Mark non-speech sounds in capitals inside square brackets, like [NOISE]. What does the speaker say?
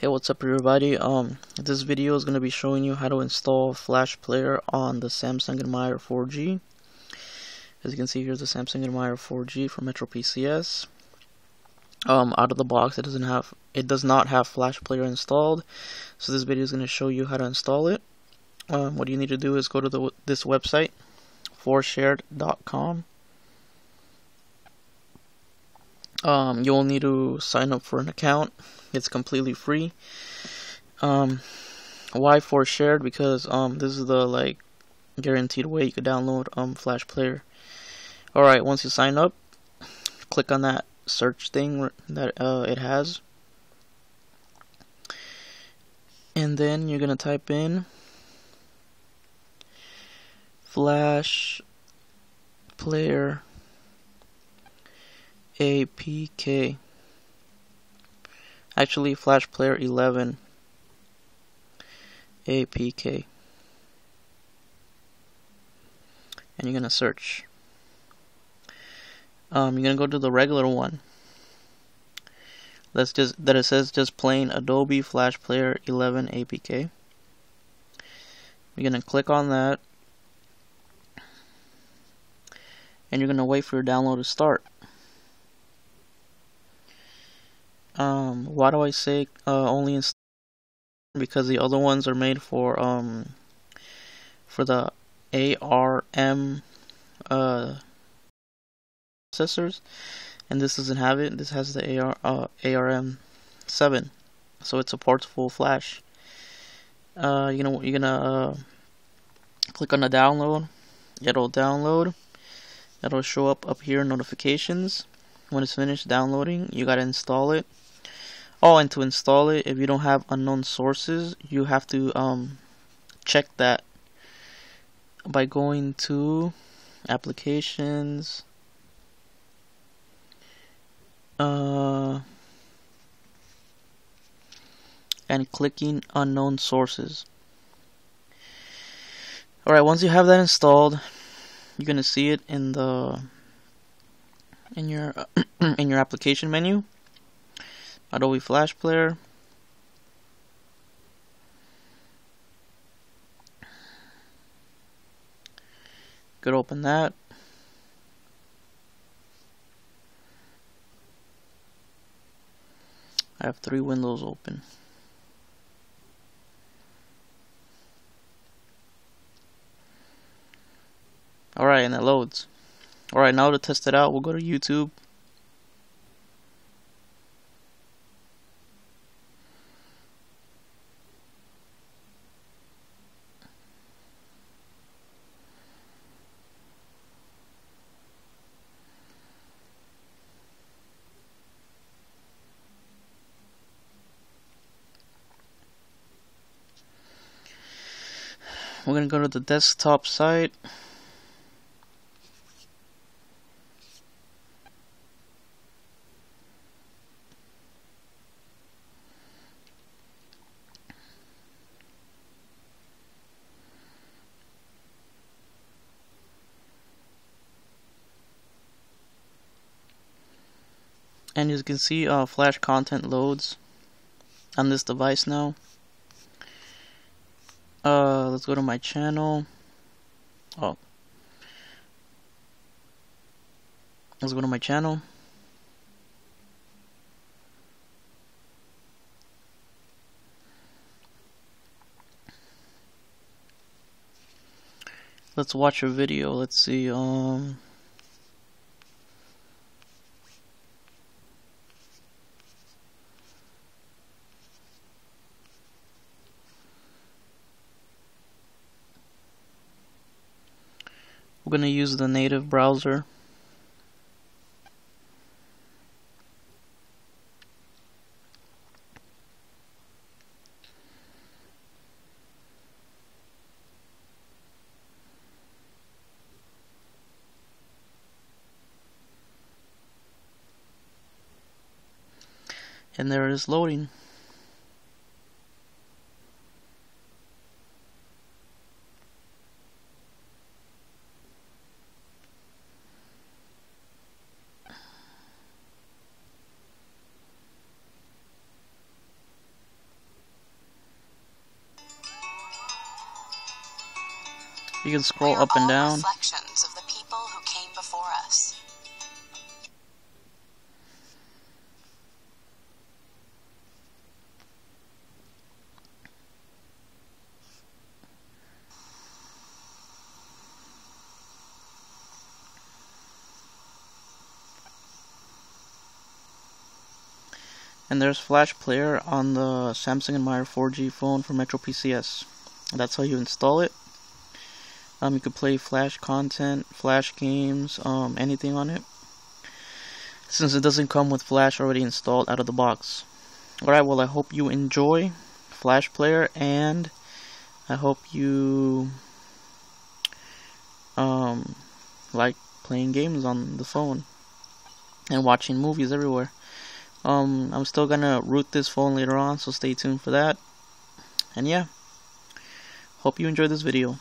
Hey what's up everybody? Um this video is going to be showing you how to install Flash Player on the Samsung Admire 4G as you can see here's the Samsung Admire 4G from Metro PCS um out of the box it doesn't have it does not have Flash Player installed so this video is going to show you how to install it. Um, what you need to do is go to the this website 4shared.com um, you'll need to sign up for an account it's completely free. Um, why 4shared? Because um, this is the like guaranteed way you could download um Flash Player. All right, once you sign up, click on that search thing that uh, it has, and then you're gonna type in Flash Player APK actually Flash Player 11 APK and you're gonna search. Um, you're gonna go to the regular one. That's just that it says just plain Adobe Flash Player 11 APK you're gonna click on that. And you're gonna wait for your download to start Um, why do I say uh, only in because the other ones are made for um for the ARM uh processors, and this doesn't have it. This has the AR uh, ARM seven, so it supports full flash. Uh, you know you're gonna uh, click on the download. It'll download. It'll show up up here notifications. When it's finished downloading, you gotta install it. Oh, and to install it, if you don't have unknown sources, you have to um, check that by going to applications, uh, and clicking unknown sources. Alright, once you have that installed, you're gonna see it in the in your [CLEARS THROAT] in your application menu. Adobe Flash Player. Could open that. I have three windows open. Alright, and it loads. Alright, now to test it out, we'll go to YouTube. We're going to go to the desktop site. And as you can see, uh, Flash content loads on this device now. Uh, let's go to my channel. Oh. Let's go to my channel. Let's watch a video. Let's see. Um. We're going to use the native browser. And there it is loading. You can scroll up and down. Reflections of the people who came before us. And there's Flash Player on the Samsung Admire 4G phone for Metro PCS. That's how you install it. Um, you could play Flash content, Flash games, um, anything on it. Since it doesn't come with Flash already installed out of the box. Alright, well I hope you enjoy Flash Player and I hope you um, like playing games on the phone and watching movies everywhere. Um, I'm still gonna root this phone later on, so stay tuned for that. And yeah, hope you enjoyed this video.